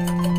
Mm-hmm.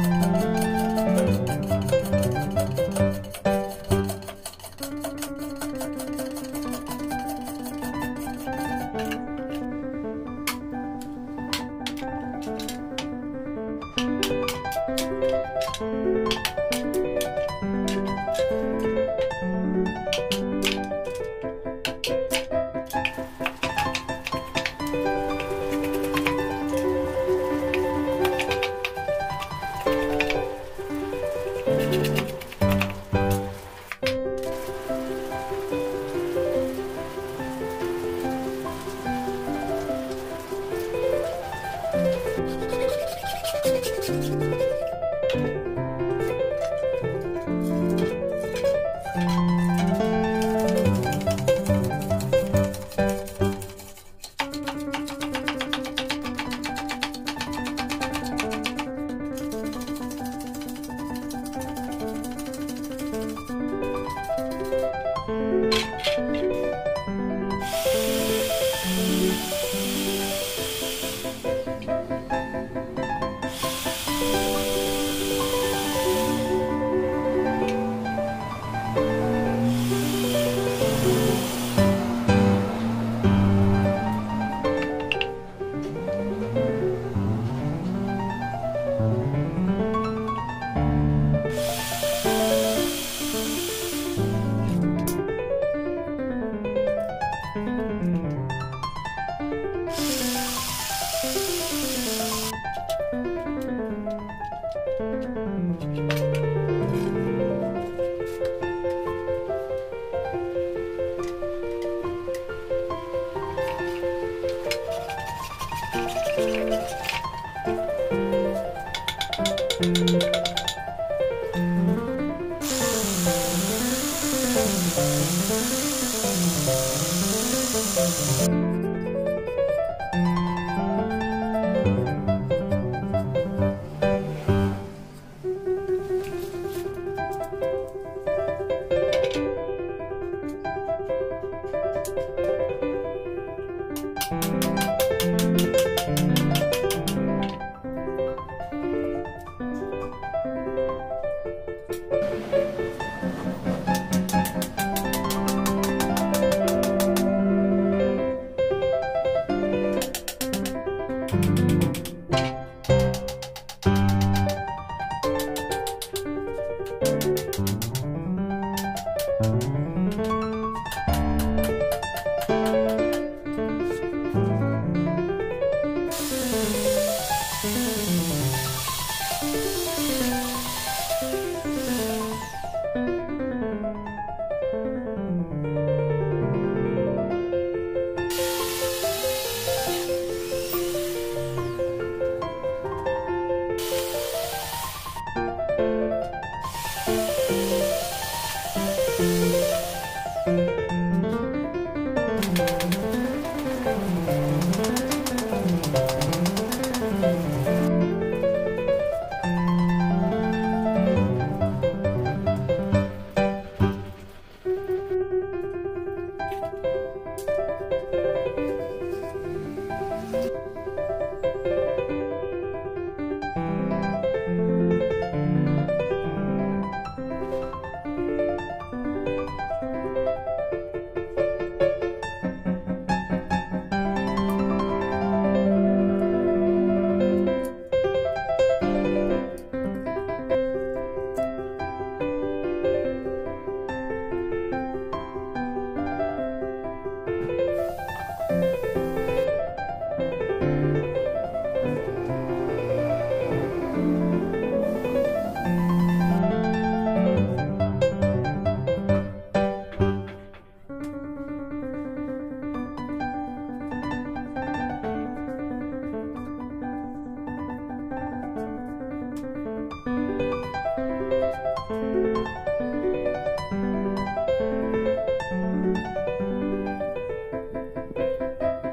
Música